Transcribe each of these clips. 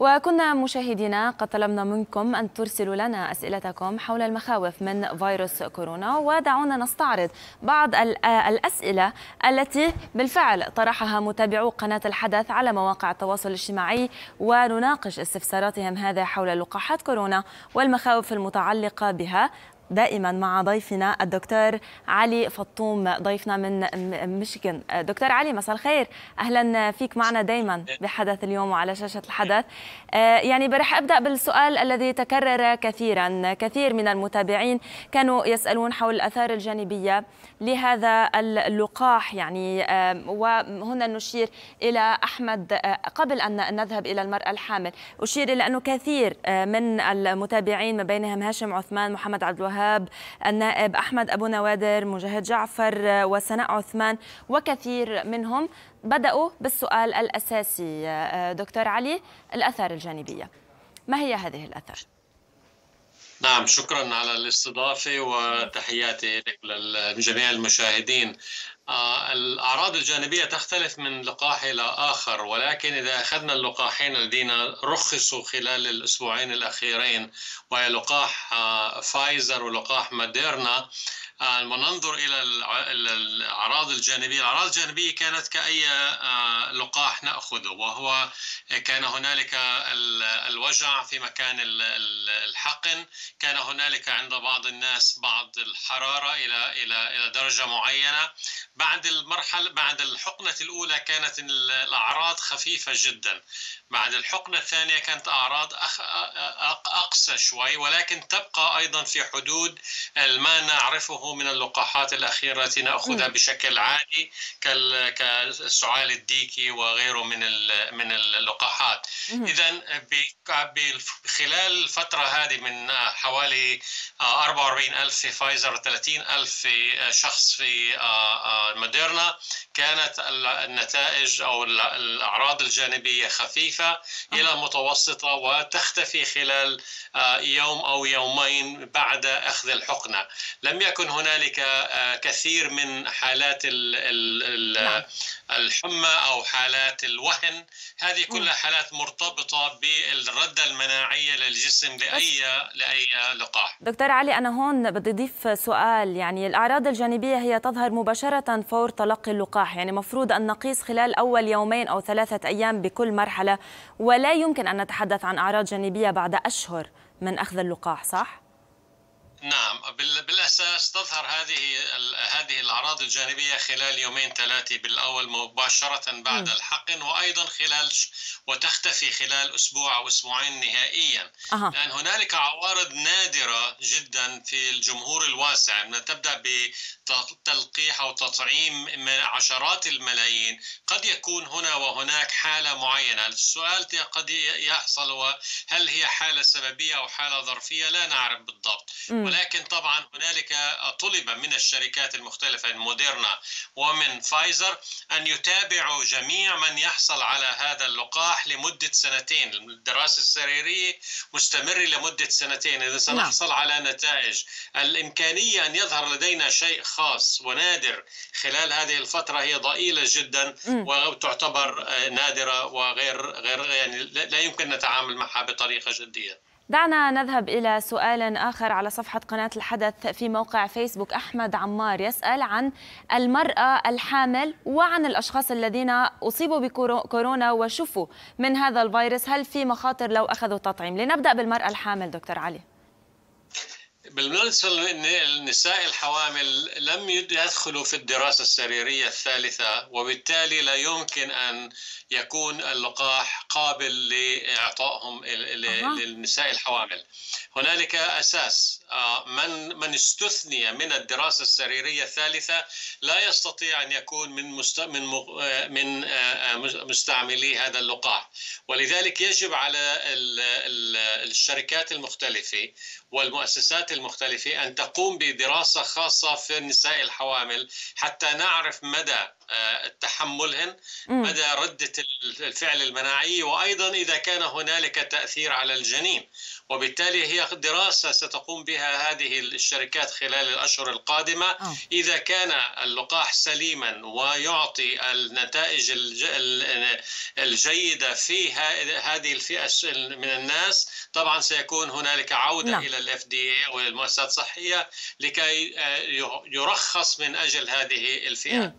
وكنا مشاهدينا قد طلبنا منكم أن ترسلوا لنا أسئلتكم حول المخاوف من فيروس كورونا ودعونا نستعرض بعض الأسئلة التي بالفعل طرحها متابعو قناة الحدث على مواقع التواصل الاجتماعي ونناقش استفساراتهم هذا حول لقاحات كورونا والمخاوف المتعلقة بها. دائما مع ضيفنا الدكتور علي فطوم ضيفنا من ميشيغان. دكتور علي مساء الخير. أهلا فيك معنا دائما بحدث اليوم وعلى شاشة الحدث. يعني برح أبدأ بالسؤال الذي تكرر كثيرا. كثير من المتابعين كانوا يسألون حول الآثار الجانبية لهذا اللقاح يعني وهنا نشير إلى أحمد قبل أن نذهب إلى المرأة الحامل. أشير إلى أنه كثير من المتابعين ما بينهم هاشم عثمان محمد عبد الوهاب الوهاب النائب أحمد أبو نوادر مجاهد جعفر وسناء عثمان وكثير منهم بدأوا بالسؤال الأساسي. دكتور علي الأثار الجانبية. ما هي هذه الأثار؟ نعم شكرا على الاستضافة وتحياتي لجميع المشاهدين. الأعراض الجانبية تختلف من لقاح إلى آخر ولكن إذا أخذنا اللقاحين الذين رخصوا خلال الأسبوعين الأخيرين وهي لقاح فايزر ولقاح موديرنا وننظر إلى الأعراض الجانبية، الأعراض الجانبية كانت كأي لقاح نأخذه وهو كان هنالك الوجع في مكان الحقن، كان هنالك عند بعض الناس بعض الحرارة إلى إلى إلى درجة معينة، بعد المرحلة بعد الحقنة الأولى كانت الأعراض خفيفة جدا، بعد الحقنة الثانية كانت أعراض اقسى شوي ولكن تبقى أيضا في حدود ما نعرفه من اللقاحات الأخيرة التي نأخذها بشكل عادي كالسعال الديكي وغيره من من اللقاحات. إذا خلال الفترة هذه من حوالي 44 ألف في فايزر 30 ألف في شخص في موديرنا كانت النتائج أو الأعراض الجانبية خفيفة إلى متوسطة وتختفي خلال يوم أو يومين بعد أخذ الحقنة. لم يكن هنالك كثير من حالات الحمى أو حالات الوهن. هذه كلها حالات مرتبطة بالردة المناعية للجسم لأي لأي لقاح. دكتور علي أنا هون بدي أضيف سؤال. يعني الأعراض الجانبية هي تظهر مباشرة فور تلقي اللقاح يعني مفروض أن نقيس خلال أول يومين أو ثلاثة أيام بكل مرحلة ولا يمكن أن نتحدث عن أعراض جانبية بعد أشهر من أخذ اللقاح صح؟ نعم بالأساس تظهر هذه هذه الأعراض الجانبية خلال يومين ثلاثة بالأول مباشرة بعد م. الحقن وأيضا خلال وتختفي خلال أسبوع أو أسبوعين نهائيا أه. لأن هنالك عوارض نادرة جدا في الجمهور الواسع تبدأ بتلقيح أو تطعيم عشرات الملايين قد يكون هنا وهناك حالة معينة السؤال قد يحصل هل هي حالة سببية أو حالة ظرفية لا نعرف بالضبط م. ولكن طبعا هنالك طلب من الشركات المختلفة موديرنا ومن فايزر أن يتابعوا جميع من يحصل على هذا اللقاح لمدة سنتين. الدراسة السريرية مستمرة لمدة سنتين. إذا سنحصل على نتائج الإمكانية أن يظهر لدينا شيء خاص ونادر خلال هذه الفترة هي ضئيلة جدا وتعتبر نادرة وغير غير يعني لا يمكن نتعامل معها بطريقة جدية. دعنا نذهب إلى سؤال آخر على صفحة قناة الحدث في موقع فيسبوك. أحمد عمار يسأل عن المرأة الحامل وعن الأشخاص الذين أصيبوا بكورونا وشفوا من هذا الفيروس. هل في مخاطر لو أخذوا تطعيم لنبدأ بالمرأة الحامل دكتور علي. بالنسبة للنساء الحوامل لم يدخلوا في الدراسة السريرية الثالثة وبالتالي لا يمكن أن يكون اللقاح قابل لإعطائهم للنساء من هنالك أساس آه، من من استثني من الدراسة السريرية الثالثة لا يستطيع أن يكون من مست من آه، من آه، مستعملي هذا اللقاح. ولذلك يجب على الشركات المختلفة والمؤسسات المختلفة أن تقوم بدراسة خاصة في النساء الحوامل حتى نعرف مدى تحملهن مدى ردة الفعل المناعي وأيضا إذا كان هنالك تأثير على الجنين. وبالتالي هي دراسة ستقوم بها هذه الشركات خلال الأشهر القادمة. إذا كان اللقاح سليما ويعطي النتائج الجيدة في هذه الفئة من الناس طبعا سيكون هنالك عودة نعم. إلى الإف دي والمؤسسات الصحية لكي يرخص من أجل هذه الفئات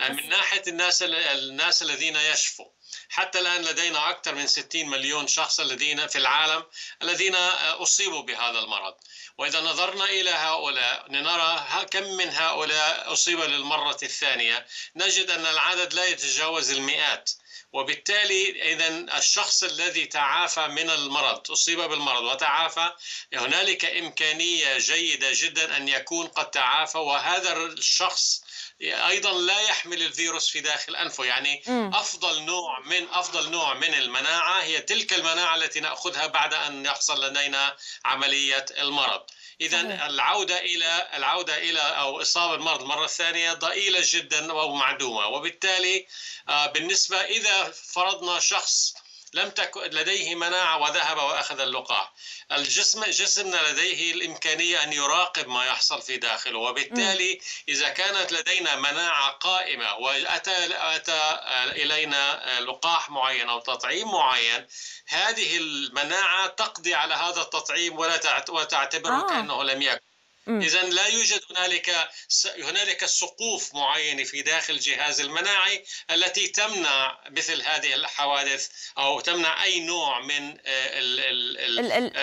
من ناحية الناس الناس الذين يشفوا. حتى الآن لدينا أكثر من 60 مليون شخص الذين في العالم الذين أصيبوا بهذا المرض. وإذا نظرنا إلى هؤلاء نرى كم من هؤلاء أصيب للمرة الثانية. نجد أن العدد لا يتجاوز المئات. وبالتالي اذا الشخص الذي تعافى من المرض أصيب بالمرض وتعافى هنالك إمكانية جيدة جدا أن يكون قد تعافى وهذا الشخص أيضا لا يحمل الفيروس في داخل أنفه يعني م. أفضل نوع من أفضل نوع من المناعة هي تلك المناعة التي نأخذها بعد أن يحصل لدينا عملية المرض اذا العودة إلى العودة إلى أو إصابة المرض مرة ثانية ضئيلة جدا أو معدومه وبالتالي آه، بالنسبة إذا فرضنا شخص لم تكن لديه مناعة وذهب وأخذ اللقاح الجسم جسمنا لديه الإمكانية أن يراقب ما يحصل في داخله وبالتالي إذا كانت لدينا مناعة قائمة وأتى أتى إلينا لقاح معين أو تطعيم معين هذه المناعة تقضي على هذا التطعيم ولا تعتبره آه. كأنه لم يكن اذا لا يوجد هنالك هنالك سقوف معينه في داخل الجهاز المناعي التي تمنع مثل هذه الحوادث أو تمنع أي نوع من آه،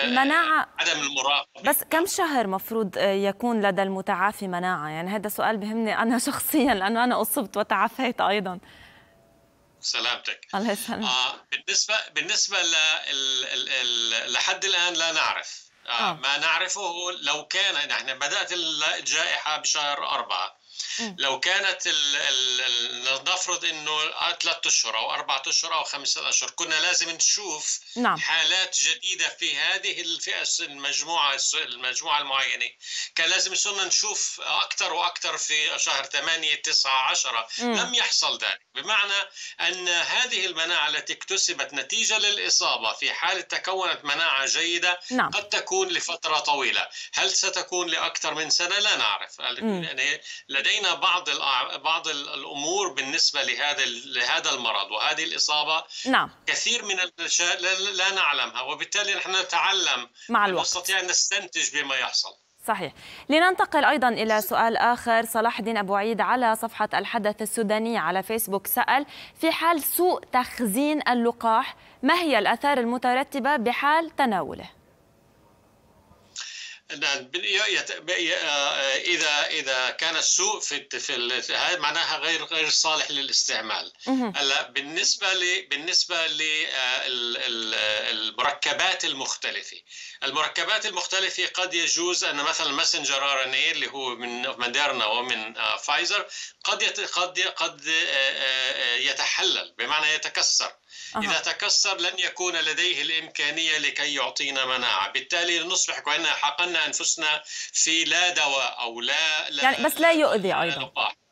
المناعه آه، عدم المراقبة. بس كم شهر مفروض آه، يكون لدى المتعافي مناعة؟ يعني هذا سؤال بهمني أنا شخصيا لأنه أنا أصبت وتعافيت أيضا. سلامتك. الله يسلمك آه بالنسبة بالنسبة لحد الآن لا نعرف. آه. ما نعرفه لو كان نحن بدأت الجائحة بشهر أربعة لو كانت ال ال نفرض إنه ثلاث أشهر أو أربع أشهر أو خمسة أشهر كنا لازم نشوف نعم. حالات جديدة في هذه الفئة المجموعة المجموعة المعينة. كان لازم صرنا نشوف أكثر وأكثر في شهر 8 9 10 لم يحصل ذلك. بمعنى أن هذه المناعة التي اكتسبت نتيجة للإصابة في حال تكونت مناعة جيدة نعم. قد تكون لفترة طويلة. هل ستكون لأكثر من سنة؟ لا نعرف. يعني لدينا بعض بعض الأمور بالنسبة لهذا لهذا المرض وهذه الإصابة نعم. كثير من الاشياء لا نعلمها وبالتالي نحن نتعلم مع الوقت. نستطيع أن نستنتج بما يحصل. صحيح. لننتقل أيضا إلى سؤال آخر. صلاح الدين أبو عيد على صفحة الحدث السوداني على فيسبوك سأل في حال سوء تخزين اللقاح ما هي الآثار المترتبة بحال تناوله؟ نعم إذا إذا كان السوء في في هذا معناها غير غير صالح للاستعمال. هلأ بالنسبة ل بالنسبة للمركبات المختلفة المركبات المختلفة قد يجوز أن مثلا messenger RNA اللي هو من موديرنا ومن فايزر قد قد قد يتحلل بمعنى يتكسر أه. إذا تكسر لن يكون لديه الإمكانية لكي يعطينا مناعة بالتالي نصبح كأننا حقنا أنفسنا في لا دواء أو لا, لا يعني بس لا يؤذي أيضا لقاح.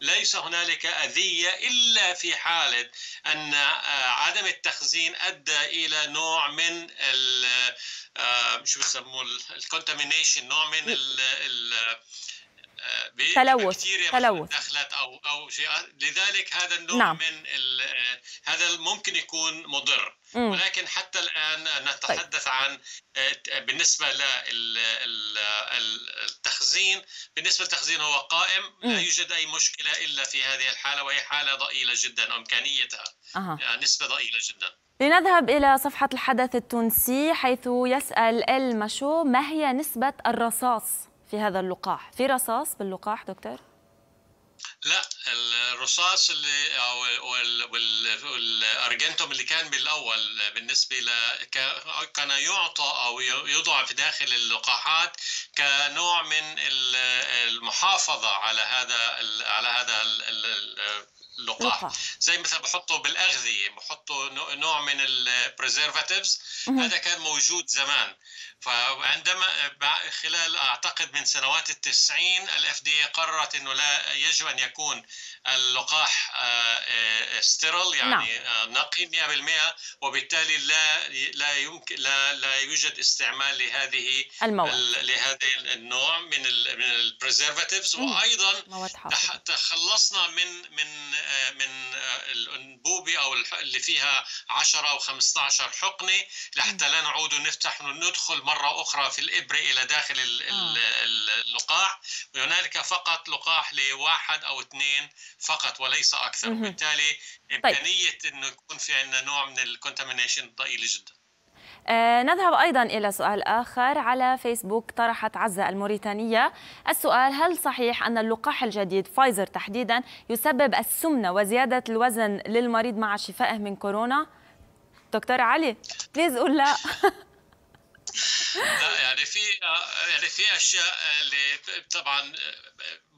ليس هنالك أذية إلا في حالة أن آه، عدم التخزين أدى إلى نوع من ال آه، شو بسموه الكونتامينيشن نوع من ال تلوث تلوث دخلت أو أو شيء لذلك هذا النوع نعم. من هذا ممكن يكون مضر مم. ولكن حتى الآن نتحدث طيب. عن بالنسبة للتخزين بالنسبة للتخزين هو قائم مم. لا يوجد أي مشكلة إلا في هذه الحالة وهي حالة ضئيلة جدا إمكانيتها أه. نسبة ضئيلة جدا لنذهب إلى صفحة الحدث التونسي حيث يسأل المشو ما هي نسبة الرصاص في هذا اللقاح؟ في رصاص باللقاح دكتور؟ لا الرصاص اللي أو والأرجنتوم اللي كان بالأول بالنسبة ل كان يعطى أو يوضع في داخل اللقاحات كنوع من المحافظة على هذا على هذا اللقاح. زي مثلا بحطوا بالأغذية بحطوا نوع من البريزرفاتيفز هذا كان موجود زمان. فعندما خلال أعتقد من سنوات التسعين الاف دي قررت إنه لا يجب أن يكون اللقاح sterile آه، آه، يعني نعم. آه، نقي 100% وبالتالي لا لا يمكن لا لا يوجد استعمال لهذه المواد. لهذا النوع من من ال preservatives وأيضا تخلصنا من من من الأنبوبة أو اللي فيها 10 أو 15 حقنة. لحتى لا نعود نفتح وندخل مرة أخرى في الإبرة إلى داخل اللقاح وهنالك فقط لقاح لواحد أو اثنين فقط وليس أكثر. وبالتالي طيب. إمكانية إنه يكون في عندنا نوع من ال contamination ضئيله جدا. آه نذهب أيضا إلى سؤال آخر. على فيسبوك طرحت عزة الموريتانية السؤال هل صحيح أن اللقاح الجديد فايزر تحديدا يسبب السمنة وزيادة الوزن للمريض مع شفائه من كورونا؟ دكتور علي please قول لا. لا يعني في يعني في أشياء اللي طبعا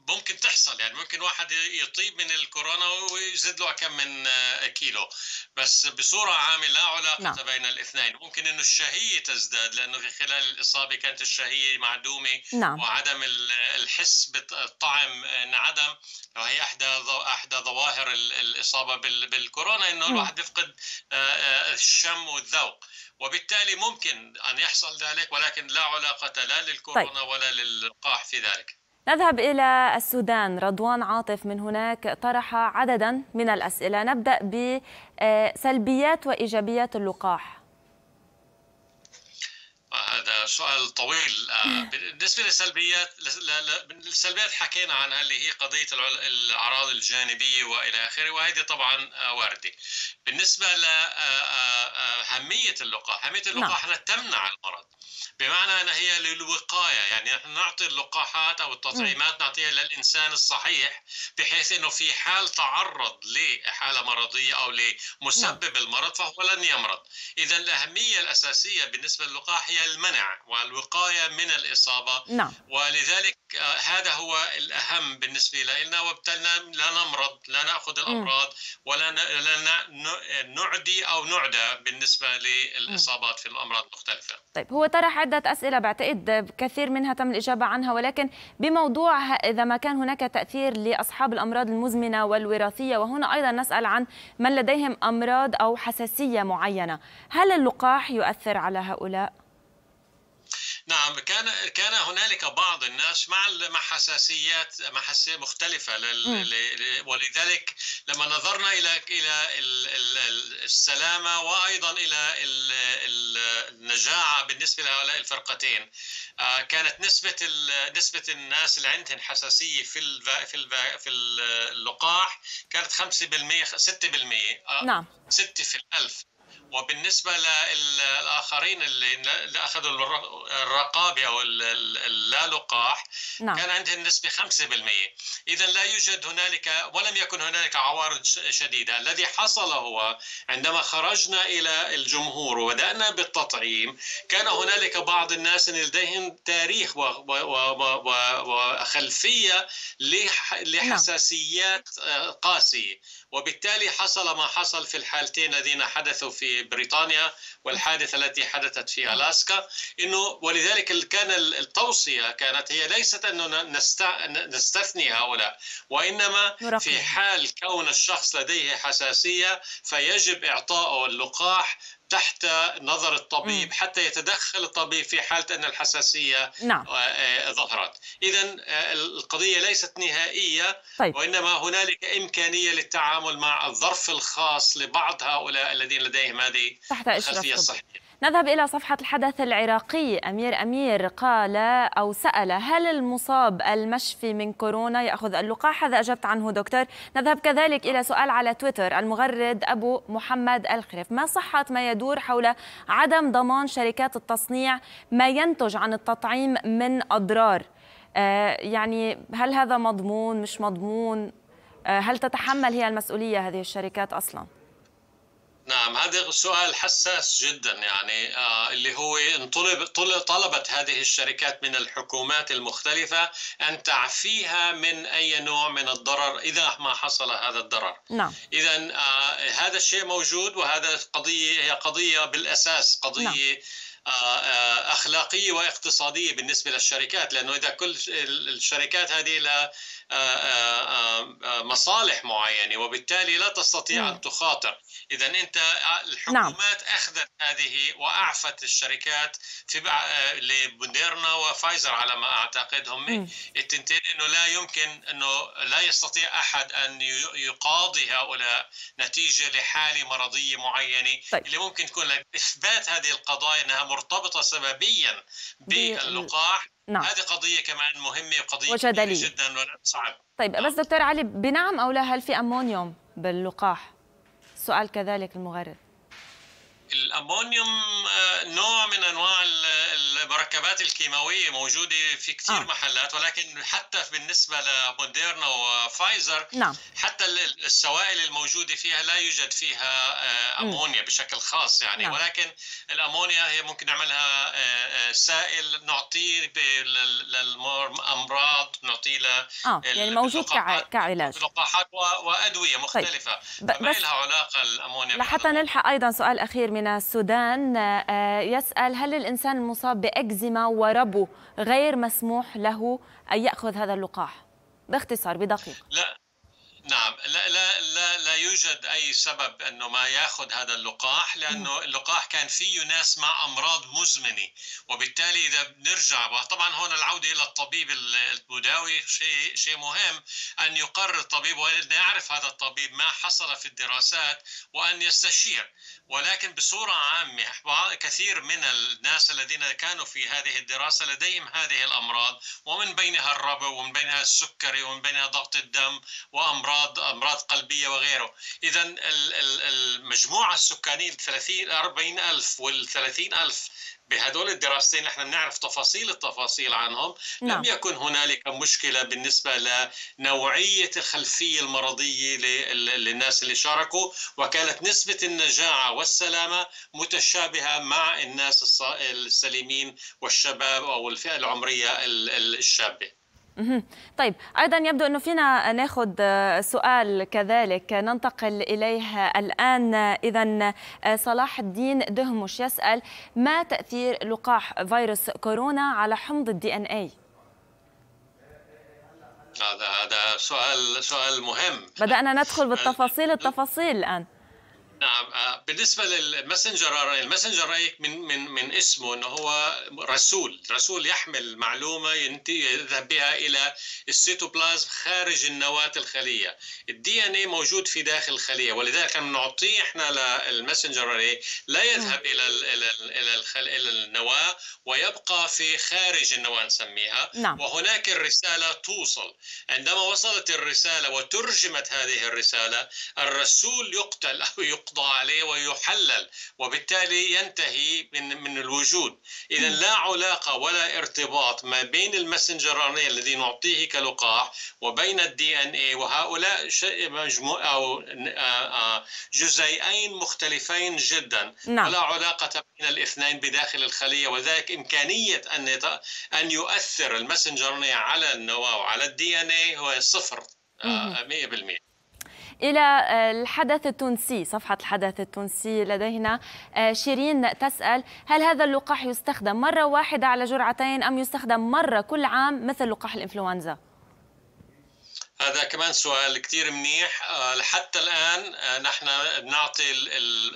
ممكن تحصل. يعني ممكن واحد يطيب من الكورونا ويزيد له كم من كيلو. بس بصورة عامة لا علاقة نعم. بين الاثنين. ممكن إنه الشهية تزداد لأنه في خلال الإصابة كانت الشهية معدومة نعم. وعدم الحس بالطعم انعدم. وهي أحدى أحدى ظواهر الإصابة بالكورونا إنه الواحد يفقد آه، آه، الشم والذوق. وبالتالي ممكن أن يحصل ذلك ولكن لا علاقة لا للكورونا طيب. ولا للقاح في ذلك. نذهب إلى السودان. رضوان عاطف من هناك طرح عددا من الأسئلة. نبدأ بسلبيات وإيجابيات اللقاح. سؤال طويل. آه، بالنسبة للسلبيات السلبيات حكينا عنها اللي هي قضية الأعراض الجانبية وإلى آخره وهذه طبعا آه، واردة. بالنسبة لاهميه آه، اللقاح أهمية اللقاح أنها تمنع المرض بمعنى أنها هي للوقاية يعني نحن نعطي اللقاحات أو التطعيمات نعطيها للإنسان الصحيح بحيث أنه في حال تعرض لحالة مرضية أو لمسبب نعم. المرض فهو لن يمرض إذا الأهمية الأساسية بالنسبة للقاح هي المنع والوقاية من الإصابة نعم. ولذلك هذا هو الأهم بالنسبة لنا وبالتالي لا نمرض لا نأخذ الأمراض ولا نعدي أو نعدى بالنسبة للإصابات في الأمراض المختلفة. طيب هو طرح عدة أسئلة بعتقد كثير منها تم الإجابة عنها ولكن بموضوع إذا ما كان هناك تأثير لأصحاب الأمراض المزمنة والوراثية وهنا أيضا نسأل عن من لديهم أمراض أو حساسية معينة. هل اللقاح يؤثر على هؤلاء؟ نعم كان كان هنالك بعض الناس مع مع حساسيات مع حساسيه مختلفة لل... ولذلك لما نظرنا إلى إلى السلامة وأيضا إلى النجاعة بالنسبة لهؤلاء الفرقتين آه، كانت نسبة نسبة الناس اللي عندهم حساسية في في في اللقاح كانت 5% 6% نعم. 6 في الألف. وبالنسبة للاخرين اللي أخذوا الرقابة أو اللا لقاح نعم. كان عندهم نسبة 5% اذا لا يوجد هنالك ولم يكن هنالك عوارض شديدة الذي حصل هو عندما خرجنا إلى الجمهور وبدأنا بالتطعيم كان هنالك بعض الناس لديهم تاريخ وخلفية نعم. لحساسيات قاسية وبالتالي حصل ما حصل في الحالتين الذين حدثوا في بريطانيا والحادثة التي حدثت في ألاسكا. إنه ولذلك كان التوصية كانت هي ليست أنه نستثني هؤلاء وإنما في حال كون الشخص لديه حساسية فيجب إعطائه اللقاح تحت نظر الطبيب حتى يتدخل الطبيب في حالة أن الحساسية نعم. آه، ظهرت إذا آه، القضية ليست نهائية طيب. وإنما هنالك إمكانية للتعامل مع الظرف الخاص لبعض هؤلاء الذين لديهم هذه الخلفية الصحية نذهب إلى صفحة الحدث العراقي. أمير أمير قال أو سأل هل المصاب المشفي من كورونا يأخذ اللقاح؟ هذا أجبت عنه دكتور. نذهب كذلك إلى سؤال على تويتر. المغرد أبو محمد الخرف ما صحة ما يدور حول عدم ضمان شركات التصنيع ما ينتج عن التطعيم من أضرار؟ آه يعني هل هذا مضمون مش مضمون؟ آه هل تتحمل هي المسؤولية هذه الشركات أصلاً؟ نعم هذا سؤال حساس جدا يعني آه اللي هو طلب طلبت هذه الشركات من الحكومات المختلفة أن تعفيها من أي نوع من الضرر إذا ما حصل هذا الضرر نعم إذا آه هذا الشيء موجود وهذا قضية هي قضية بالأساس قضية نعم. آه، آه، أخلاقية واقتصادية بالنسبة للشركات لأنه إذا كل الشركات هذه لها آه، مصالح معينة وبالتالي لا تستطيع أن تخاطر اذا أنت الحكومات نعم. أخذت هذه وأعفت الشركات في لموديرنا وفايزر على ما اعتقد هم التنتين إنه لا يمكن إنه لا يستطيع أحد أن يقاضي هؤلاء نتيجة لحالة مرضية معينة طيب. اللي ممكن تكون اثبات هذه القضايا إنها مرتبطة سببيا باللقاح نعم. هذه قضية كمان مهمة وقضية وجدلية جدا وصعب طيب نعم. بس دكتور علي بنعم أو لا هل في أمونيوم باللقاح؟ سؤال كذلك المغرد الأمونيوم آه، نوع من أنواع المركبات الكيماوية موجودة في كثير آه. محلات ولكن حتى بالنسبة لموديرنا وفايزر نعم. حتى السوائل الموجودة فيها لا يوجد فيها آه، أمونيا بشكل خاص يعني نعم. ولكن الأمونيا هي ممكن نعملها سائل نعطيه للأمراض نعطيه آه يعني موجود كعلاج لقاحات وأدوية مختلفة طيب. ما لها علاقة الأمونيا لحتى نلحق أيضا سؤال أخير من السودان آه، يسأل هل الإنسان المصاب بأكزيما وربو غير مسموح له أن يأخذ هذا اللقاح؟ باختصار بدقيق. لا. نعم. لا لا لا لا يوجد أي سبب أنه ما يأخذ هذا اللقاح لأنه اللقاح كان فيه ناس مع أمراض مزمنة. وبالتالي إذا بنرجع وطبعا هون العودة إلى الطبيب المداوي شيء شيء مهم أن يقرر الطبيب وإن يعرف هذا الطبيب ما حصل في الدراسات وأن يستشير. ولكن بصورة عامة كثير من الناس الذين كانوا في هذه الدراسة لديهم هذه الأمراض ومن بينها الربو ومن بينها السكري ومن بينها ضغط الدم وأمراض أمراض أمراض قلبية وغيره. اذا المجموعة السكانية 30 40 ألف وال 30 ألف بهدول الدراستين نحن بنعرف تفاصيل التفاصيل عنهم. نعم. لم يكن هنالك مشكلة بالنسبة لنوعية الخلفية المرضية للناس اللي شاركوا وكانت نسبة النجاعة والسلامة متشابهة مع الناس السليمين والشباب أو الفئة العمرية الشابة. طيب أيضا يبدو أنه فينا ناخذ سؤال كذلك. ننتقل إليه الآن. اذا صلاح الدين دهمش يسأل ما تأثير لقاح فيروس كورونا على حمض ال DNA هذا هذا سؤال سؤال مهم. بدأنا ندخل بالتفاصيل التفاصيل الآن. نعم آه، بالنسبة لل messenger ال messenger ريك من من من اسمه إنه هو رسول رسول يحمل معلومة يذهب بها إلى السيتوبلازم خارج النواة الخلية. ال DNA موجود في داخل الخلية ولذلك نعطيه إحنا لل messenger لا يذهب إلى إلى إلى إلى النواة ويبقى في خارج النواة نسميها. نعم. وهناك الرسالة توصل. عندما وصلت الرسالة وترجمت هذه الرسالة الرسول يقتل أو يقتل يقضى عليه ويحلل وبالتالي ينتهي من من الوجود. اذا لا علاقة ولا ارتباط ما بين ال messenger R الذي نعطيه كلقاح وبين ال DNA وهؤلاء مجموع أو جزيئين مختلفين جدا. نعم. ولا علاقة بين الاثنين بداخل الخلية وذلك إمكانية أن أن يؤثر ال messenger على النواة وعلى ال DNA هو صفر 100% آه، إلى آه، الحدث التونسي صفحة الحدث التونسي لدينا. آه، شيرين تسأل هل هذا اللقاح يستخدم مرة واحدة على جرعتين أم يستخدم مرة كل عام مثل لقاح الإنفلونزا؟ هذا كمان سؤال كثير منيح. آه، لحتى الآن نحن بنعطي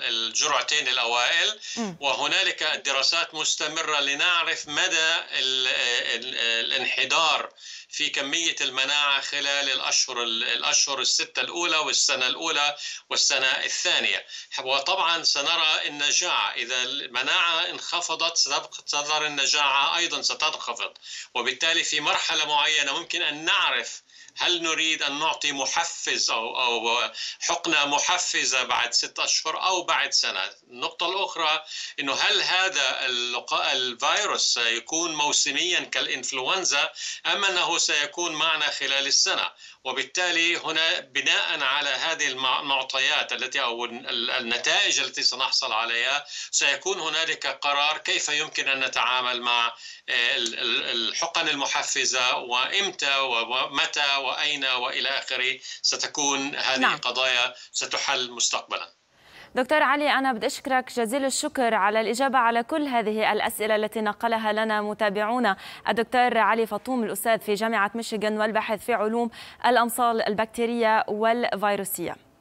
الجرعتين الأوائل وهنالك دراسات مستمرة لنعرف مدى الانحدار في كمية المناعة خلال الأشهر الأشهر الستة الأولى والسنة الأولى والسنة الثانية. وطبعا سنرى النجاعة. إذا المناعة انخفضت ستظهر النجاعة أيضا ستنخفض. وبالتالي في مرحلة معينة ممكن أن نعرف هل نريد أن نعطي محفز أو أو حقنة محفزة بعد ستة أشهر أو بعد سنة؟ النقطة الأخرى أنه هل هذا الفيروس سيكون موسميا كالإنفلونزا أم أنه سيكون معنا خلال السنة؟ وبالتالي هنا بناء على هذه المعطيات التي أو النتائج التي سنحصل عليها سيكون هنالك قرار كيف يمكن أن نتعامل مع الحقن المحفزة وإمتى ومتى وأين وإلى آخره ستكون هذه نعم. القضايا ستحل مستقبلا. دكتور علي أنا بدي أشكرك جزيل الشكر على الإجابة على كل هذه الأسئلة التي نقلها لنا متابعونا. الدكتور علي فطوم الأستاذ في جامعة ميشيغان والباحث في علوم الأمصال البكتيرية والفيروسية.